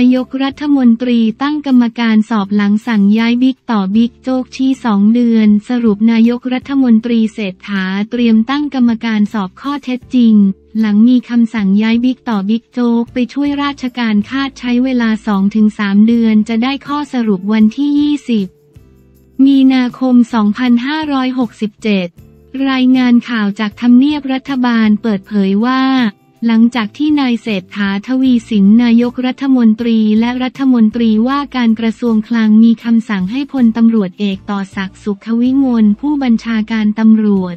ายกรัฐมนตรีตั้งกรรมการสอบหลังสั่งย้ายบิ๊กต่อบิ๊กโจ๊กชี้สองเดือน สรุปนายกรัฐมนตรีเศรษฐาเตรียมตั้งกรรมการสอบข้อเท็จจริง หลังมีคำสั่งย้ายบิ๊กต่อบิ๊กโจ๊กไปช่วยราชการคาดใช้เวลา 2-3 เดือนจะได้ข้อสรุปวันที่ 20 มีนาคม 2567 รายงานข่าวจากทำเนียบรัฐบาลเปิดเผยว่า หลังจากที่นายเศรษฐาทวีสินนายกรัฐมนตรีและรัฐมนตรีว่าการกระทรวงคลังมีคำสั่งให้พลตำรวจเอกต่อศักดิ์สุขวิมลผู้บัญชาการตำรวจ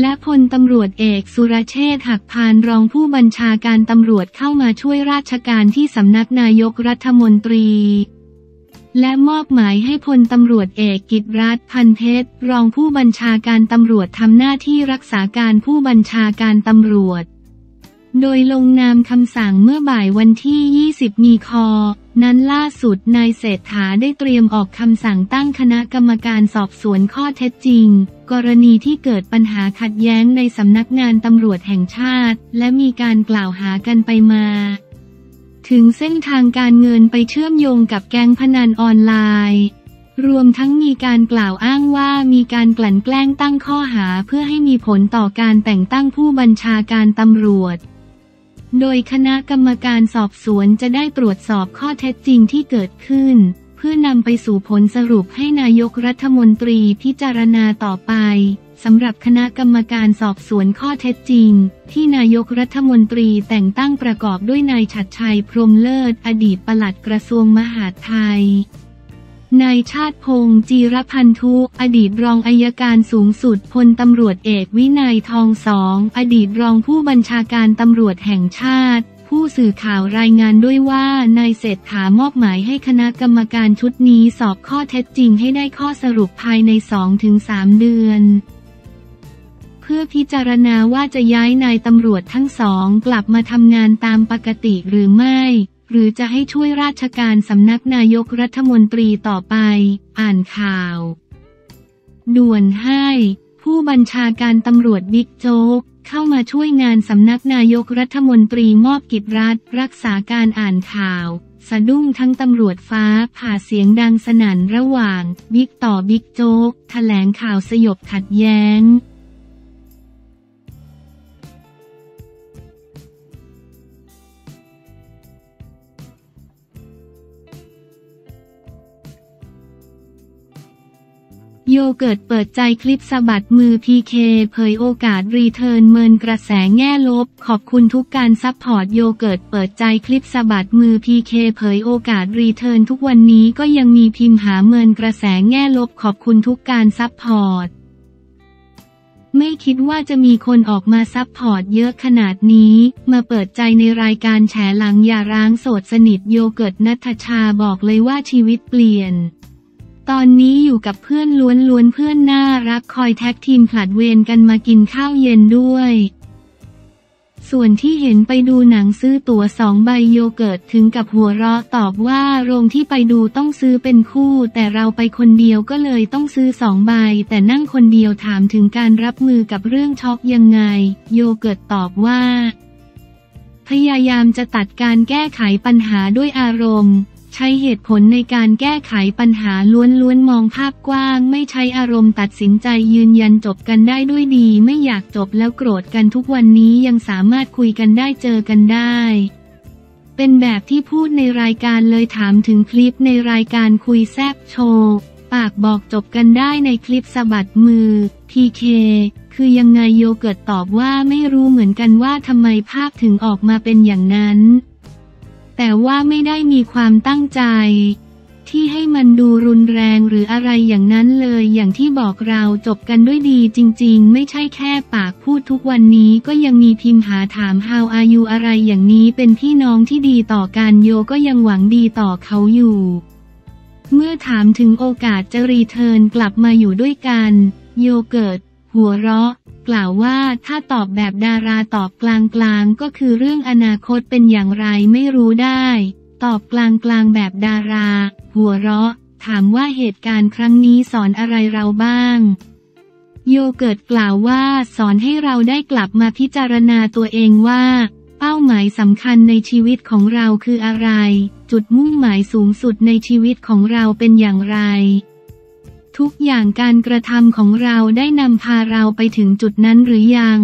และพลตำรวจเอกสุรเชษฐ์หักพานรองผู้บัญชาการตำรวจเข้ามาช่วยราชการที่สำนักนายกรัฐมนตรีและมอบหมายให้พลตำรวจเอกกิตรัฐพันเพชร รองผู้บัญชาการตำรวจทำหน้าที่รักษาการผู้บัญชาการตำรวจ โดยลงนามคำสั่งเมื่อบ่ายวันที่ 20 มีคอ นั้นล่าสุดนายเศรษฐาได้เตรียมออกคำสั่งตั้งคณะกรรมการสอบสวนข้อเท็จจริง กรณีที่เกิดปัญหาขัดแย้งในสำนักงานตำรวจแห่งชาติ และมีการกล่าวหากันไปมา ถึงเส้นทางการเงินไปเชื่อมโยงกับแก๊งพนันออนไลน์รวมทั้งมีการกล่าวอ้างว่ามีการกลั่นแกล้งตั้งข้อหาเพื่อให้มีผลต่อการแต่งตั้งผู้บัญชาการตำรวจ โดยคณะกรรมการสอบสวนจะได้ตรวจสอบข้อเท็จจริงที่เกิดขึ้น เพื่อนำไปสู่ผลสรุปให้นายกรัฐมนตรีพิจารณาต่อไปสำหรับคณะกรรมการสอบสวนข้อเท็จจริง ที่นายกรัฐมนตรีแต่งตั้งประกอบด้วยนายฉัดชัยพรมเลิศ อดีตปลัดกระทรวงมหาดไทย นายชาติพงศ์จีรพันธุ อดีตรองอายการสูงสุดพลตำรวจเอกวินัยทองสอง อดีตรองผู้บัญชาการตำรวจแห่งชาติ ผู้สื่อข่าวรายงานด้วยว่านายเศรษฐามอบหมายให้คณะกรรมการชุดนี้สอบข้อเท็จจริงให้ได้ข้อสรุปภายใน 2-3 เดือน เพื่อพิจารณาว่าจะย้ายนายตำรวจทั้งสองกลับมาทำงานตามปกติหรือไม่ หรือจะให้ช่วยราชการสำนักนายกรัฐมนตรีต่อไป อ่านข่าว ด่วนให้ ผู้บัญชาการตำรวจบิ๊กโจ๊ก เข้ามาช่วยงานสำนักนายกรัฐมนตรีมอบกิจรัฐ รักษาการอ่านข่าว สะดุ้งทั้งตำรวจฟ้าผ่าเสียงดังสนั่นระหว่าง บิ๊กต่อบิ๊กโจ๊กแถลงข่าวสยบขัดแย้ง โยเกิร์ตเปิดใจคลิปสะบัดมือพีเคเผยโอกาส return เมินกระแสแง่ลบ ขอบคุณทุกการ support โยเกิร์ตเปิดใจคลิปสะบัดมือพีเคเผยโอกาส return ทุกวันนี้ก็ยังมีพิมพ์หาเมินกระแสแง่ลบ ขอบคุณทุกการ support ไม่คิดว่าจะมีคนออกมา support เยอะขนาดนี้ มาเปิดใจในรายการแฉหลังหย่าร้างโสดสนิทโยเกิร์ตนัทชาบอกเลยว่าชีวิตเปลี่ยน ตอนนี้อยู่กับเพื่อนล้วนล้วนเพื่อนน่ารักคอย tag team ผลัดเวรกันมากินข้าวเย็นด้วย ส่วนที่เห็นไปดูหนังซื้อตั๋วสองใบโยเกิร์ตถึงกับหัวเราะตอบว่าโรงที่ไปดูต้องซื้อเป็นคู่ แต่เราไปคนเดียวก็เลยต้องซื้อสองใบ แต่นั่งคนเดียวถามถึงการรับมือกับเรื่องช็อกยังไง โยเกิร์ตตอบว่าพยายามจะตัดการแก้ไขปัญหาด้วยอารมณ์ ใช้เหตุผลในการแก้ไขปัญหาล้วนๆมองภาพกว้าง ไม่ใช้อารมณ์ตัดสินใจยืนยันจบกันได้ด้วยดี ไม่อยากจบแล้วโกรธกันทุกวันนี้ยังสามารถคุยกันได้เจอกันได้ เป็นแบบที่พูดในรายการเลยถามถึงคลิปในรายการคุยแซบโชว์ปากบอกจบกันได้ในคลิปสะบัดมือ PK คือยังไงโยเกิร์ตตอบว่าไม่รู้เหมือนกันว่าทำไมภาพถึงออกมาเป็นอย่างนั้น แต่ว่าไม่ได้มีความตั้งใจ ที่ให้มันดูรุนแรงหรืออะไรอย่างนั้นเลยอย่างที่บอกเราจบกันด้วยดีจริงๆ ไม่ใช่แค่ปากพูดทุกวันนี้ก็ยังมีพิมพ์หาถาม how are you อะไรอย่างนี้เป็นพี่น้องที่ดีต่อกันโยก็ยังหวังดีต่อเขาอยู่ เมื่อถามถึงโอกาสจะรีเทิร์นกลับมาอยู่ด้วยกัน โยเกิดหัวเราะ กล่าวว่าถ้าตอบแบบดาราตอบกลางๆ ก็คือเรื่องอนาคตเป็นอย่างไรไม่รู้ได้ ตอบกลางๆแบบดารา หัวเราะ ถามว่าเหตุการณ์ครั้งนี้สอนอะไรเราบ้าง โยเกิดกล่าวว่าสอนให้เราได้กลับมาพิจารณาตัวเองว่า เป้าหมายสำคัญในชีวิตของเราคืออะไร จุดมุ่งหมายสูงสุดในชีวิตของเราเป็นอย่างไร ทุกอย่างการกระทำของเราได้นำพาเราไปถึงจุดนั้นหรือยัง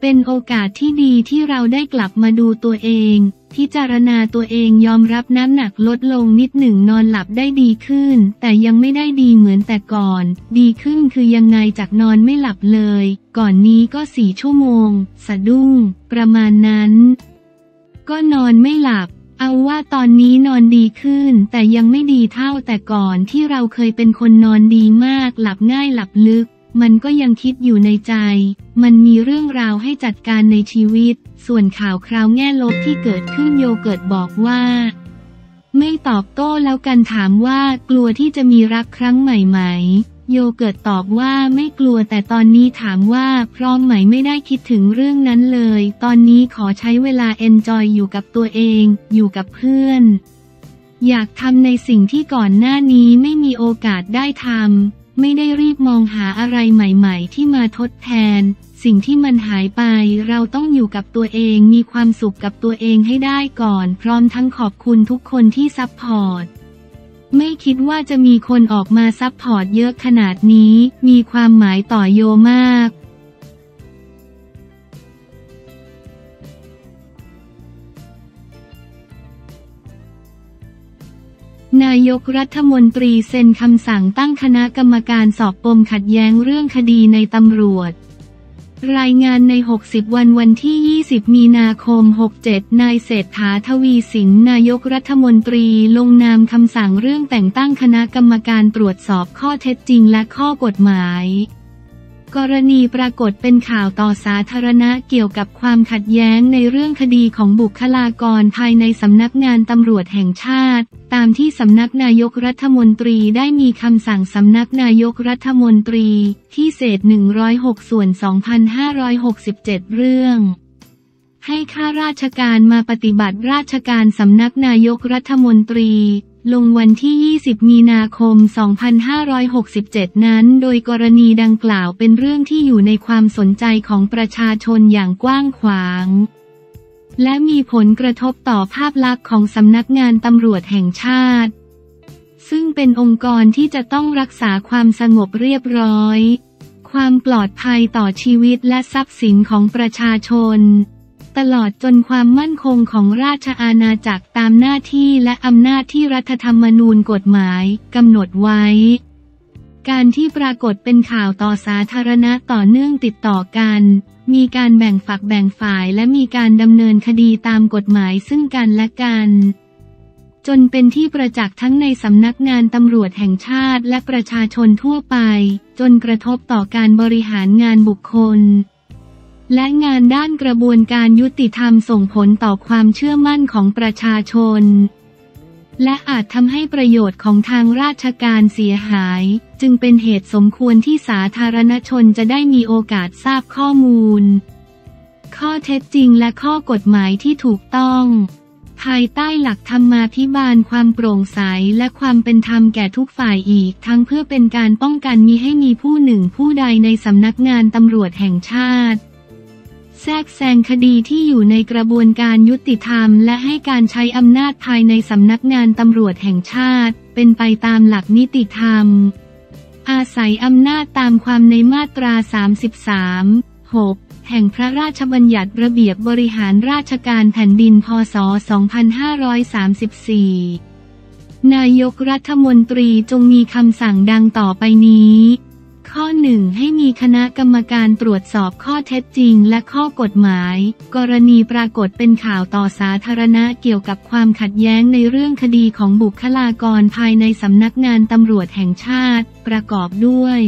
เป็นโอกาสที่ดีที่เราได้กลับมาดูตัวเอง พิจารณาตัวเองยอมรับน้ำหนักลดลงนิดหนึ่งนอนหลับได้ดีขึ้น แต่ยังไม่ได้ดีเหมือนแต่ก่อน ดีขึ้นคือยังไงจากนอนไม่หลับเลย ก่อนนี้ก็สี่ชั่วโมง สะดุ้ง ประมาณนั้น ก็นอนไม่หลับ เอาว่าตอนนี้นอนดีขึ้น แต่ยังไม่ดีเท่าแต่ก่อนที่เราเคยเป็นคนนอนดีมาก หลับง่ายหลับลึก มันก็ยังคิดอยู่ในใจ มันมีเรื่องราวให้จัดการในชีวิต ส่วนข่าวคราวแง่ลบที่เกิดขึ้นโยเกิร์ตบอกว่า ไม่ตอบโต้แล้วกันถามว่ากลัวที่จะมีรักครั้งใหม่ไหม โยเกิร์ตตอบว่าไม่กลัวแต่ตอนนี้ถามว่าพร้อมไหมไม่ได้คิดถึงเรื่องนั้นเลย ตอนนี้ขอใช้เวลา enjoy อยู่กับตัวเอง อยู่กับเพื่อน อยากทำในสิ่งที่ก่อนหน้านี้ไม่มีโอกาสได้ทำไม่ได้รีบมองหาอะไรใหม่ ๆ ที่มาทดแทน สิ่งที่มันหายไปเราต้องอยู่กับตัวเองมีความสุขกับตัวเองให้ได้ก่อน พร้อมทั้งขอบคุณทุกคนที่ support ไม่คิดว่าจะมีคนออกมา support เยอะขนาดนี้ มีความหมายต่อโยมาก นายกรัฐมนตรีเซ็นคำสั่งตั้งคณะกรรมการสอบปมขัดแย้งเรื่องคดีในตำรวจ รายงานใน 60 วันวันที่ 20 มีนาคม 67 นายเศรษฐาทวีสินนายกรัฐมนตรีลงนามคำสั่งเรื่องแต่งตั้งคณะกรรมการตรวจสอบข้อเท็จจริงและข้อกฎหมาย กรณีปรากฏเป็นข่าวต่อสาธารณะเกี่ยวกับความขัดแย้งในเรื่องคดีของบุคลากรภายในสำนักงานตำรวจแห่งชาติ ตามที่สำนักนายกรัฐมนตรีได้มีคำสั่งสำนักนายกรัฐมนตรีที่เศษ 106 ส่วน 2567 เรื่องให้ข้าราชการมาปฏิบัติราชการสำนักนายกรัฐมนตรี ลงวันที่ 20 มีนาคม 2567 นั้น โดยกรณีดังกล่าวเป็นเรื่องที่อยู่ในความสนใจของประชาชนอย่างกว้างขวาง และมีผลกระทบต่อภาพลักษณ์ของสำนักงานตำรวจแห่งชาติ ซึ่งเป็นองค์กรที่จะต้องรักษาความสงบเรียบร้อย ความปลอดภัยต่อชีวิตและทรัพย์สินของประชาชน ตลอดจนความมั่นคงของราชอาณาจักรตามหน้าที่และอำนาจที่รัฐธรรมนูญกฎหมายกำหนดไว้ การที่ปรากฏเป็นข่าวต่อสาธารณะต่อเนื่องติดต่อกัน มีการแบ่งฝักแบ่งฝ่ายและมีการดำเนินคดีตามกฎหมายซึ่งกันและกันจนเป็นที่ประจักษ์ทั้งในสำนักงานตำรวจแห่งชาติและประชาชนทั่วไป จนกระทบต่อการบริหารงานบุคคล และงานด้านกระบวนการยุติธรรมส่งผลต่อความเชื่อมั่นของประชาชน และอาจทำให้ประโยชน์ของทางราชการเสียหาย จึงเป็นเหตุสมควรที่สาธารณชนจะได้มีโอกาสทราบข้อมูล ข้อเท็จจริงและข้อกฎหมายที่ถูกต้อง ภายใต้หลักธรรมาภิบาลความโปร่งใสและความเป็นธรรมแก่ทุกฝ่ายอีก ทั้งเพื่อเป็นการป้องกันมีให้มีผู้หนึ่งผู้ใดในสำนักงานตำรวจแห่งชาติ แทรกแซงคดีที่อยู่ในกระบวนการยุติธรรม และให้การใช้อำนาจภายในสำนักงานตำรวจแห่งชาติ เป็นไปตามหลักนิติธรรม อาศัยอำนาจตามความในมาตรา 33 6 แห่งพระราชบัญญัติระเบียบบริหารราชการแผ่นดิน พศ 2534 นายกรัฐมนตรีจงมีคำสั่งดังต่อไปนี้ ข้อหนึ่งให้มีคณะกรรมการตรวจสอบข้อเท็จจริงและข้อกฎหมาย กรณีปรากฏเป็นข่าวต่อสาธารณะเกี่ยวกับความขัดแย้งในเรื่องคดีของบุคลากรภายในสำนักงานตำรวจแห่งชาติ ประกอบด้วย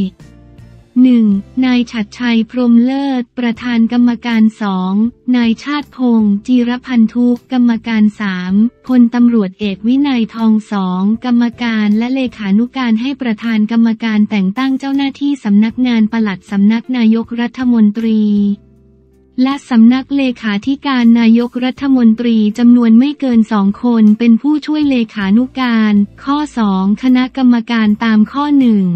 1. นายฉัดชัยพรมเลิศ ประธานกรรมการ 2. นายชาติพงศ์จีรพันธุกกรรมการ 3. พลตำรวจเอกวินัยทองสองกรรมการและเลขานุการให้ประธานกรรมการแต่งตั้งเจ้าหน้าที่สำนักงานปลัดสำนักนายกรัฐมนตรี และสำนักเลขาธิการนายกรัฐมนตรีจำนวนไม่เกินสองคนเป็นผู้ช่วยเลขานุการ ข้อ 2 คณะกรรมการตามข้อหนึ่ง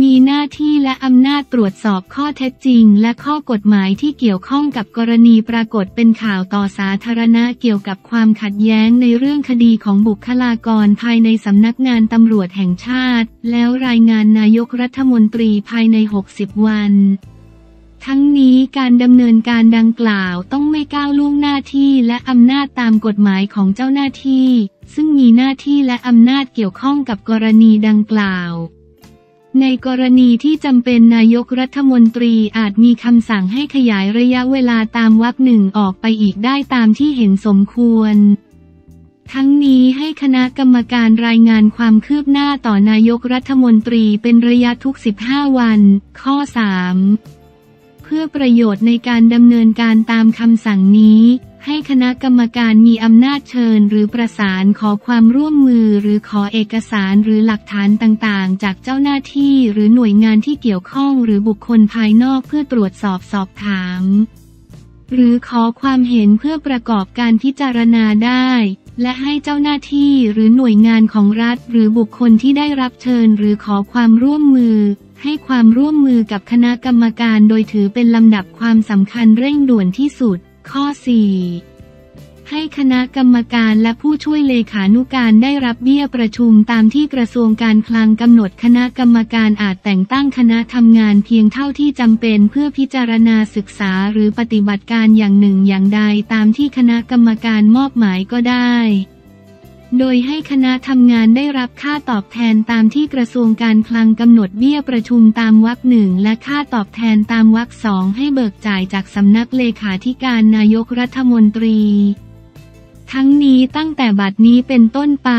มีหน้าที่และอำนาจตรวจสอบข้อเท็จจริง และข้อกฎหมายที่เกี่ยวข้องกับกรณีปรากฏเป็นข่าวต่อสาธารณะเกี่ยวกับความขัดแย้งในเรื่องคดีของบุคลากรภายในสำนักงานตำรวจแห่งชาติ แล้วรายงานนายกรัฐมนตรีภายใน 60 วันทั้งนี้การดำเนินการดังกล่าวต้องไม่ก้าวล่วงหน้าที่และอำนาจตามกฎหมายของเจ้าหน้าที่ ซึ่งมีหน้าที่และอำนาจเกี่ยวข้องกับกรณีดังกล่าว ในกรณีที่จำเป็นนายกรัฐมนตรีอาจมีคำสั่งให้ขยายระยะเวลาตามวรรคหนึ่งออกไปอีกได้ตามที่เห็นสมควร ทั้งนี้ให้คณะกรรมการรายงานความคืบหน้าต่อนายกรัฐมนตรีเป็นระยะทุก 15 วัน ข้อ 3 เพื่อประโยชน์ในการดำเนินการตามคำสั่งนี้ ให้คณะกรรมการมีอำนาจเชิญหรือประสานขอความร่วมมือหรือขอเอกสารหรือหลักฐานต่างๆ จากเจ้าหน้าที่หรือหน่วยงานที่เกี่ยวข้องหรือบุคคลภายนอกเพื่อตรวจสอบสอบถาม หรือขอความเห็นเพื่อประกอบการพิจารณาได้ และให้เจ้าหน้าที่หรือหน่วยงานของรัฐ หรือบุคคลที่ได้รับเชิญ หรือขอความร่วมมือให้ความร่วมมือกับคณะกรรมการโดยถือเป็นลำดับความสำคัญเร่งด่วนที่สุด ข้อ 4 ให้คณะกรรมการและผู้ช่วยเลขานุการได้รับเบี้ยประชุมตามที่กระทรวงการคลังกำหนดคณะกรรมการอาจแต่งตั้งคณะทำงานเพียงเท่าที่จำเป็นเพื่อพิจารณาศึกษาหรือปฏิบัติการอย่างหนึ่งอย่างใดตามที่คณะกรรมการมอบหมายก็ได้ โดยให้คณะทำงานได้รับค่าตอบแทนตามที่กระทรวงการคลังกำหนดเบี้ยประชุมตามวรรคหนึ่งและค่าตอบแทนตามวรรคสองให้เบิกจ่ายจากสำนักเลขาธิการนายกรัฐมนตรี ทั้งนี้ตั้งแต่บัดนี้เป็นต้นไป